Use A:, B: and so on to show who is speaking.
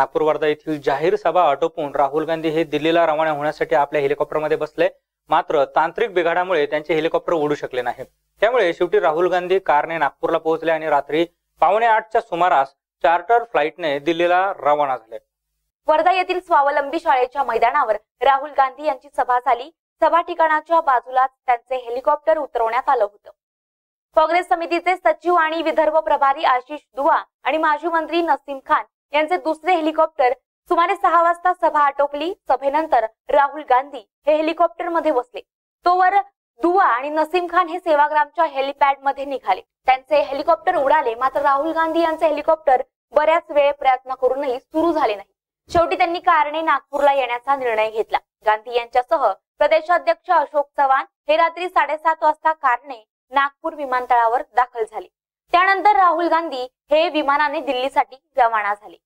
A: नागपूर वर्धा येथील जाहीर सभा आटोपून राहुल गांधी हे दिल्लीला रवाना होण्यासाठी आपल्या हेलिकॉप्टरमध्ये बसले. मात्र तांत्रिक बिघाडामुळे त्यांचे हेलिकॉप्टर उडू शकले नाही त्यामुळे शेवटी राहुल गांधी कारने नागपूरला पोहोचले आणि रात्री पावणे आठच्या सुमारास चार्टर फ्लाईटने दिल्लीला रवाना झाले.
B: वर्धा येथील स्वावलंबी शाळेच्या मैदानावर राहुल गांधी यांची सभा झाली. सभा ठिकाणाच्या बाजूलाच त्यांचे हेलिकॉप्टर उतरवण्यात आलं होतं. काँग्रेस समितीचे सचिव आणि विदर्भ प्रभारी आशिष दुवा आणि माजी मंत्री नसीम खान यांचे दुसरे हेलिकॉप्टर सुमारे सहा वाजता सभा आटोपली. सभेनंतर राहुल गांधी हे हेलिकॉप्टरमध्ये बसले. तोवर दुवा आणि नसीम खान हे सेवाग्रामच्या हेलिपॅडमध्ये निघाले. त्यांचे हेलिकॉप्टर उडाले मात्र राहुल गांधी यांचे हेलिकॉप्टर बऱ्याच वेळ प्रयत्न करूनही सुरू झाले नाही. शेवटी त्यांनी कारणे नागपूरला येण्याचा निर्णय घेतला. गांधी यांच्यासह प्रदेशाध्यक्ष अशोक चव्हाण हे रात्री साडेसात वाजता कारणे नागपूर विमानतळावर दाखल झाले. त्यानंतर राहुल गांधी हे विमानाने दिल्लीसाठी रवाना झाले.